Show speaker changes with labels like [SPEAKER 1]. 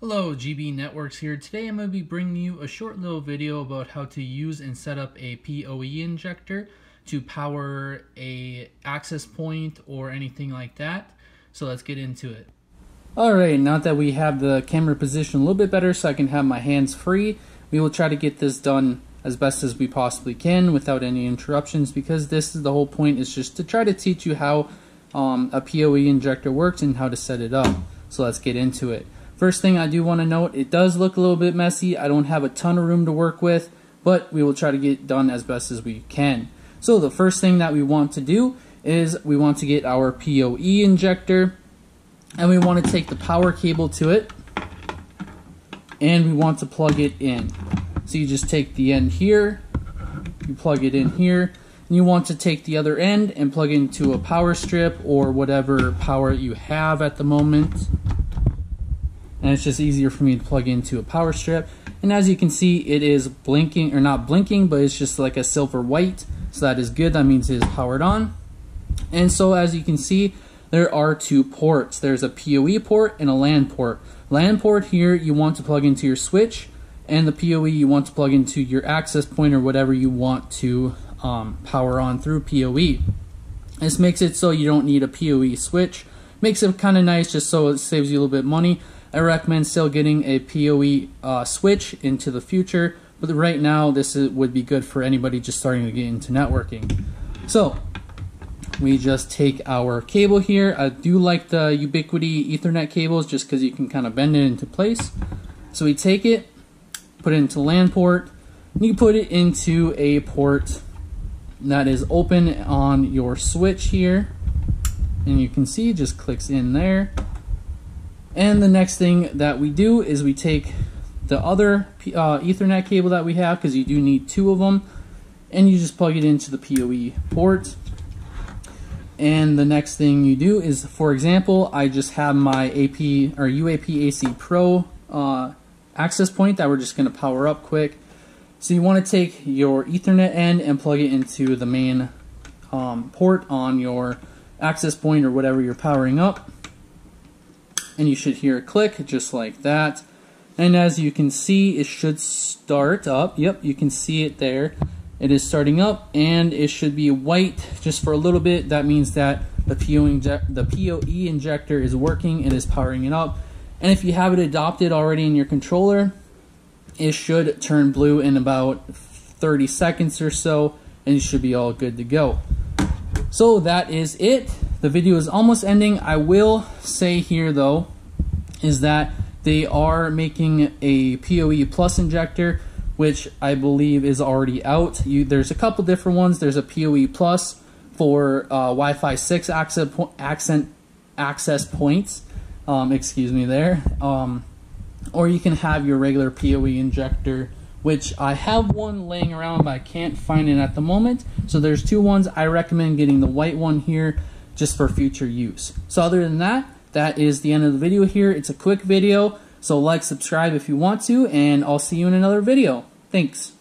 [SPEAKER 1] Hello, GB Networks here. Today I'm going to be bringing you a short little video about how to use and set up a PoE injector to power a access point or anything like that. So let's get into it. Alright, now that we have the camera position a little bit better so I can have my hands free, we will try to get this done as best as we possibly can without any interruptions because this is the whole point is just to try to teach you how um, a PoE injector works and how to set it up. So let's get into it. First thing I do want to note, it does look a little bit messy. I don't have a ton of room to work with, but we will try to get done as best as we can. So the first thing that we want to do is we want to get our PoE injector and we want to take the power cable to it and we want to plug it in. So you just take the end here, you plug it in here, and you want to take the other end and plug into a power strip or whatever power you have at the moment and it's just easier for me to plug into a power strip. And as you can see, it is blinking, or not blinking, but it's just like a silver white. So that is good, that means it is powered on. And so as you can see, there are two ports. There's a PoE port and a LAN port. LAN port here, you want to plug into your switch, and the PoE you want to plug into your access point or whatever you want to um, power on through PoE. This makes it so you don't need a PoE switch. Makes it kind of nice just so it saves you a little bit of money. I recommend still getting a PoE uh, switch into the future, but right now this is, would be good for anybody just starting to get into networking. So we just take our cable here. I do like the Ubiquiti Ethernet cables just because you can kind of bend it into place. So we take it, put it into LAN port, and you put it into a port that is open on your switch here. And you can see just clicks in there. And the next thing that we do is we take the other uh, Ethernet cable that we have, because you do need two of them, and you just plug it into the PoE port. And the next thing you do is, for example, I just have my AP or UAP AC Pro uh, access point that we're just going to power up quick. So you want to take your Ethernet end and plug it into the main um, port on your access point or whatever you're powering up and you should hear a click just like that. And as you can see, it should start up. Yep, you can see it there. It is starting up and it should be white just for a little bit. That means that the PoE, the PoE injector is working and is powering it up. And if you have it adopted already in your controller, it should turn blue in about 30 seconds or so and you should be all good to go. So that is it. The video is almost ending. I will say here though, is that they are making a PoE Plus injector, which I believe is already out. You, there's a couple different ones. There's a PoE Plus for uh, Wi-Fi 6 access, accent, access points. Um, excuse me there. Um, or you can have your regular PoE injector which I have one laying around but I can't find it at the moment. So there's two ones. I recommend getting the white one here just for future use. So other than that, that is the end of the video here. It's a quick video, so like, subscribe if you want to, and I'll see you in another video. Thanks.